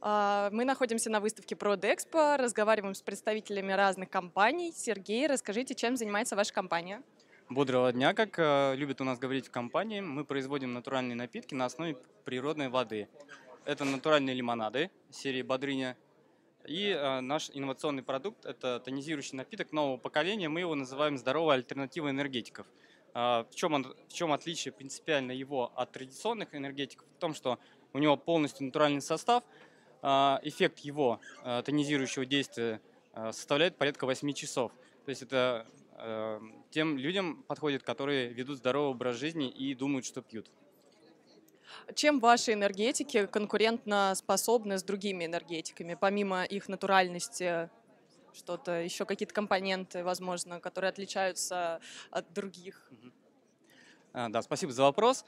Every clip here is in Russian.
А, Мы находимся на выставке ProdExpo, разговариваем с представителями разных компаний. Сергей, расскажите, чем занимается ваша компания? Бодрого дня, как э, любят у нас говорить в компании. Мы производим натуральные напитки на основе природной воды. Это натуральные лимонады серии Бодрыня. И э, наш инновационный продукт– это тонизирующий напиток нового поколения. Мы его называем «Здоровая альтернатива энергетиков». А, В чем, он, в чем отличие принципиально его от традиционных энергетиков? В том, что у него полностью натуральный состав. А, Эффект его э, тонизирующего действия э, составляет порядка 8 часов. То есть это э, тем людям подходит, которые ведут здоровый образ жизни и думают, что пьют. Чем ваши энергетики конкурентно способны с другими энергетиками, помимо их натуральности? Что-то, еще какие-то компоненты, возможно, которые отличаются от других? Да, спасибо за вопрос.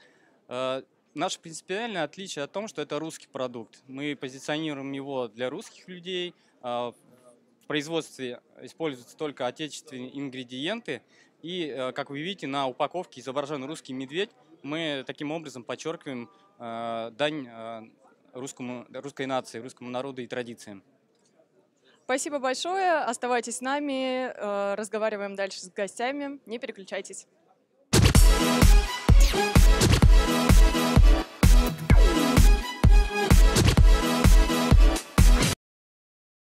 Наше принципиальное отличие о том, что это русский продукт. Мы позиционируем его для русских людей. а, В производстве используются только отечественные ингредиенты. И, э, как вы видите, на упаковке изображен русский медведь. Мы таким образом подчеркиваем э, дань э, русскому, русской нации, русскому народу и традициям. Спасибо большое. Оставайтесь с нами, разговариваем дальше с гостями. Не переключайтесь.